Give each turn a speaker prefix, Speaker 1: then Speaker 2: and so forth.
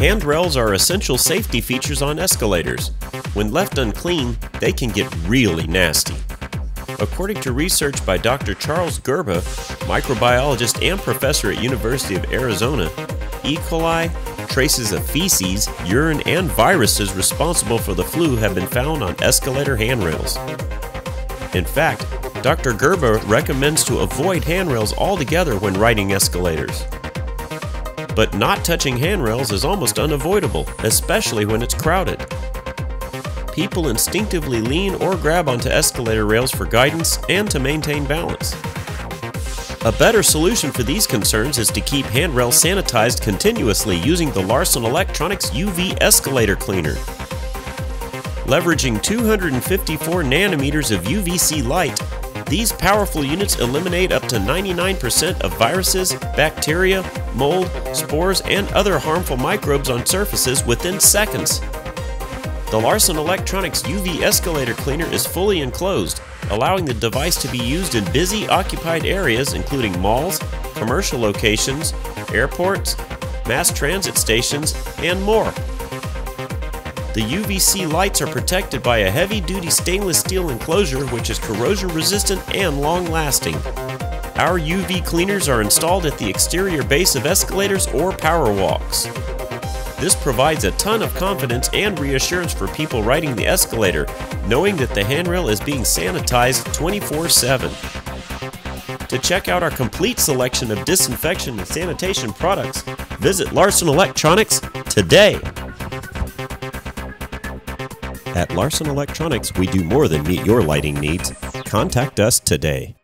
Speaker 1: Handrails are essential safety features on escalators. When left unclean, they can get really nasty. According to research by Dr. Charles Gerba, microbiologist and professor at University of Arizona, E. coli, traces of feces, urine, and viruses responsible for the flu have been found on escalator handrails. In fact, Dr. Gerba recommends to avoid handrails altogether when riding escalators. But not touching handrails is almost unavoidable, especially when it's crowded. People instinctively lean or grab onto escalator rails for guidance and to maintain balance. A better solution for these concerns is to keep handrails sanitized continuously using the Larson Electronics UV Escalator Cleaner. Leveraging 254 nanometers of UVC light, these powerful units eliminate up to 99% of viruses, bacteria, mold, spores, and other harmful microbes on surfaces within seconds. The Larson Electronics UV Escalator Cleaner is fully enclosed, allowing the device to be used in busy, occupied areas including malls, commercial locations, airports, mass transit stations, and more. The UVC lights are protected by a heavy duty stainless steel enclosure which is corrosion resistant and long lasting. Our UV cleaners are installed at the exterior base of escalators or power walks. This provides a ton of confidence and reassurance for people riding the escalator, knowing that the handrail is being sanitized 24 7. To check out our complete selection of disinfection and sanitation products, visit Larson Electronics today. At Larson Electronics, we do more than meet your lighting needs. Contact us today.